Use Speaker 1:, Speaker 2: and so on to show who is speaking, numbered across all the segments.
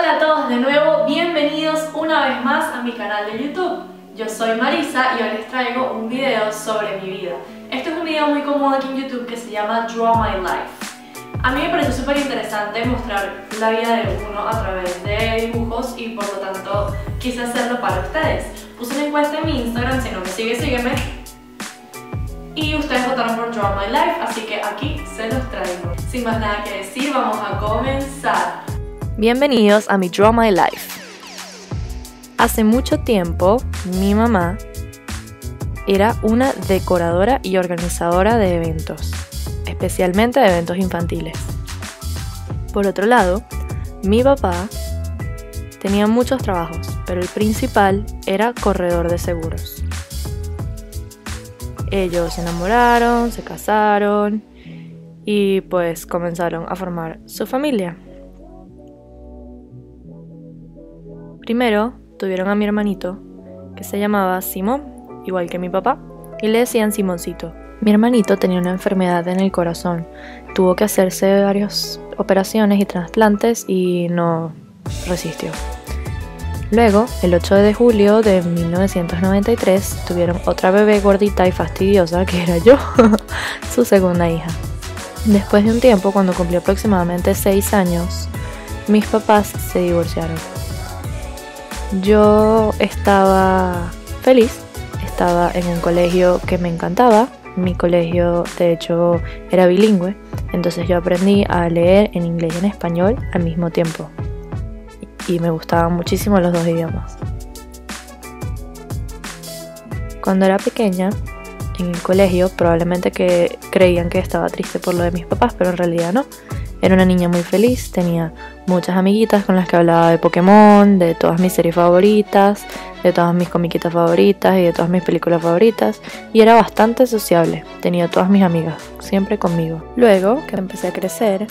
Speaker 1: Hola a todos de nuevo, bienvenidos una vez más a mi canal de YouTube. Yo soy Marisa y hoy les traigo un video sobre mi vida. Este es un video muy común aquí en YouTube que se llama Draw My Life. A mí me pareció súper interesante mostrar la vida de uno a través de dibujos y por lo tanto quise hacerlo para ustedes. Puse una encuesta en mi Instagram, si no me sigue, sígueme. Y ustedes votaron por Draw My Life, así que aquí se los traigo. Sin más nada que decir, vamos a comenzar.
Speaker 2: Bienvenidos a mi Draw My Life. Hace mucho tiempo, mi mamá era una decoradora y organizadora de eventos, especialmente de eventos infantiles. Por otro lado, mi papá tenía muchos trabajos, pero el principal era corredor de seguros. Ellos se enamoraron, se casaron y pues comenzaron a formar su familia. Primero tuvieron a mi hermanito, que se llamaba Simón, igual que mi papá, y le decían Simoncito. Mi hermanito tenía una enfermedad en el corazón, tuvo que hacerse varias operaciones y trasplantes y no resistió. Luego, el 8 de julio de 1993, tuvieron otra bebé gordita y fastidiosa, que era yo, su segunda hija. Después de un tiempo, cuando cumplió aproximadamente 6 años, mis papás se divorciaron. Yo estaba feliz, estaba en un colegio que me encantaba, mi colegio de hecho era bilingüe, entonces yo aprendí a leer en inglés y en español al mismo tiempo. Y me gustaban muchísimo los dos idiomas. Cuando era pequeña, en el colegio, probablemente que creían que estaba triste por lo de mis papás, pero en realidad no. Era una niña muy feliz, tenía muchas amiguitas con las que hablaba de Pokémon, de todas mis series favoritas, de todas mis comiquitas favoritas y de todas mis películas favoritas. Y era bastante sociable, tenía todas mis amigas, siempre conmigo. Luego que empecé a crecer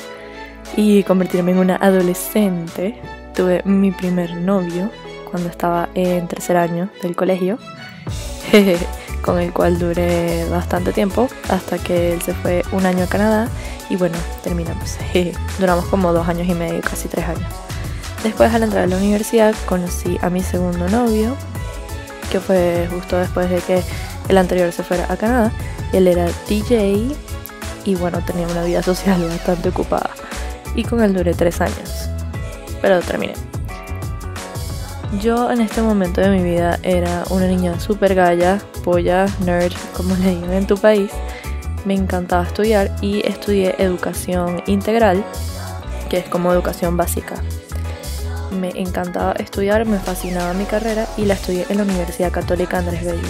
Speaker 2: y convertirme en una adolescente, tuve mi primer novio cuando estaba en tercer año del colegio. con el cual duré bastante tiempo hasta que él se fue un año a Canadá y bueno, terminamos. Duramos como dos años y medio, casi tres años. Después al entrar a la universidad conocí a mi segundo novio, que fue justo después de que el anterior se fuera a Canadá. Él era DJ y bueno, tenía una vida social bastante ocupada. Y con él duré tres años. Pero terminé. Yo en este momento de mi vida era una niña súper galla, polla, nerd, como le digan en tu país me encantaba estudiar y estudié educación integral, que es como educación básica. Me encantaba estudiar, me fascinaba mi carrera y la estudié en la Universidad Católica Andrés Bello.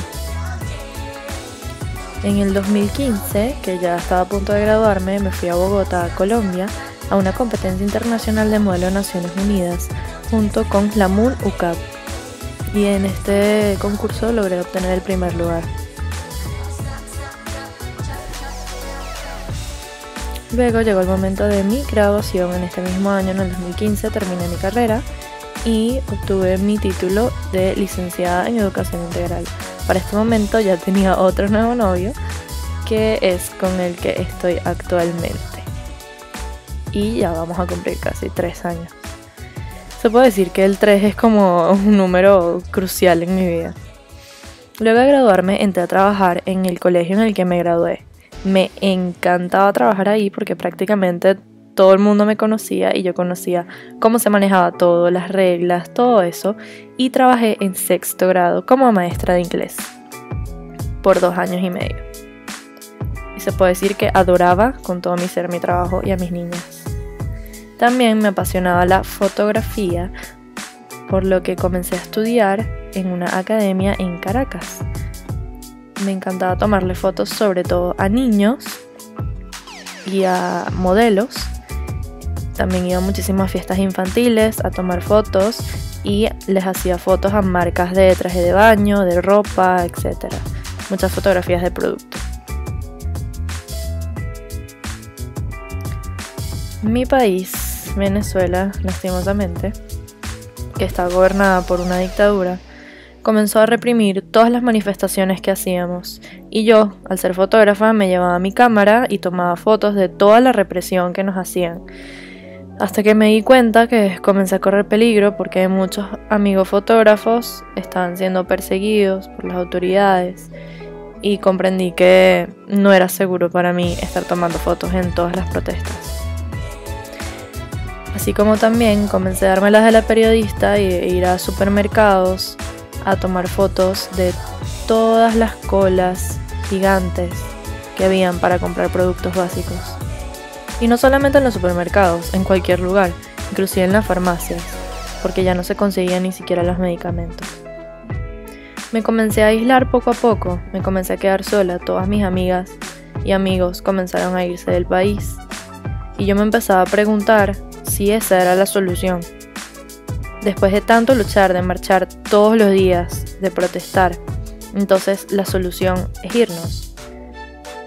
Speaker 2: En el 2015, que ya estaba a punto de graduarme, me fui a Bogotá, Colombia, a una competencia internacional de modelo de Naciones Unidas, junto con la MUN UCAP. Y en este concurso logré obtener el primer lugar. Luego llegó el momento de mi graduación en este mismo año, en el 2015, terminé mi carrera y obtuve mi título de licenciada en educación integral. Para este momento ya tenía otro nuevo novio que es con el que estoy actualmente. Y ya vamos a cumplir casi tres años. Se puede decir que el 3 es como un número crucial en mi vida. Luego de graduarme entré a trabajar en el colegio en el que me gradué me encantaba trabajar ahí porque prácticamente todo el mundo me conocía y yo conocía cómo se manejaba todo, las reglas, todo eso. Y trabajé en sexto grado como maestra de inglés por dos años y medio. Y se puede decir que adoraba con todo mi ser mi trabajo y a mis niñas. También me apasionaba la fotografía, por lo que comencé a estudiar en una academia en Caracas me encantaba tomarle fotos sobre todo a niños y a modelos. También iba a muchísimas fiestas infantiles a tomar fotos y les hacía fotos a marcas de traje de baño, de ropa, etc. Muchas fotografías de producto. Mi país, Venezuela, lastimosamente, que está gobernada por una dictadura, comenzó a reprimir todas las manifestaciones que hacíamos. Y yo, al ser fotógrafa, me llevaba mi cámara y tomaba fotos de toda la represión que nos hacían. Hasta que me di cuenta que comencé a correr peligro porque muchos amigos fotógrafos estaban siendo perseguidos por las autoridades y comprendí que no era seguro para mí estar tomando fotos en todas las protestas. Así como también comencé a darme las de la periodista y ir a supermercados a tomar fotos de todas las colas gigantes que habían para comprar productos básicos. Y no solamente en los supermercados, en cualquier lugar, inclusive en las farmacias, porque ya no se conseguían ni siquiera los medicamentos. Me comencé a aislar poco a poco, me comencé a quedar sola, todas mis amigas y amigos comenzaron a irse del país. Y yo me empezaba a preguntar si esa era la solución. Después de tanto luchar, de marchar todos los días, de protestar, entonces la solución es irnos.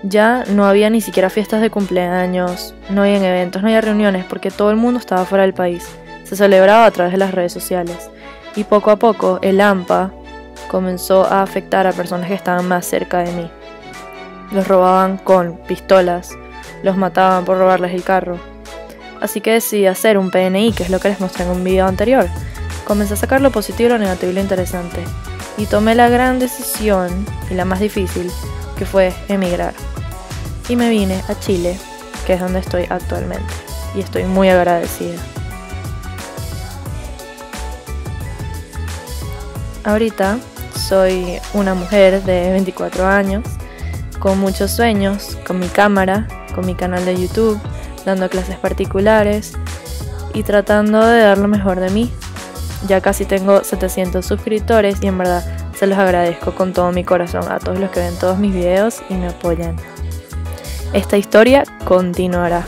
Speaker 2: Ya no había ni siquiera fiestas de cumpleaños, no había eventos, no había reuniones, porque todo el mundo estaba fuera del país. Se celebraba a través de las redes sociales. Y poco a poco el AMPA comenzó a afectar a personas que estaban más cerca de mí. Los robaban con pistolas, los mataban por robarles el carro. Así que decidí hacer un PNI, que es lo que les mostré en un video anterior. Comencé a sacar lo positivo, lo negativo y lo interesante. Y tomé la gran decisión, y la más difícil, que fue emigrar y me vine a Chile, que es donde estoy actualmente. Y estoy muy agradecida. Ahorita soy una mujer de 24 años, con muchos sueños, con mi cámara, con mi canal de YouTube, dando clases particulares y tratando de dar lo mejor de mí. Ya casi tengo 700 suscriptores y en verdad se los agradezco con todo mi corazón a todos los que ven todos mis videos y me apoyan. Esta historia continuará.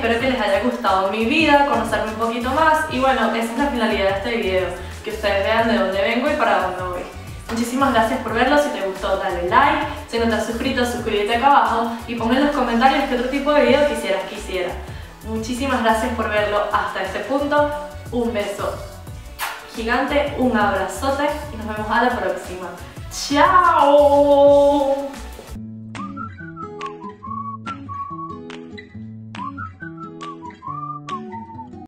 Speaker 1: Espero que les haya gustado mi vida, conocerme un poquito más y bueno, esa es la finalidad de este video, que ustedes vean de dónde vengo y para dónde voy. Muchísimas gracias por verlo, si te gustó dale like, si no te has suscrito suscríbete acá abajo y pon en los comentarios qué otro tipo de video quisieras que hiciera. Muchísimas gracias por verlo hasta este punto, un beso gigante, un abrazote y nos vemos a la próxima. ¡Chao!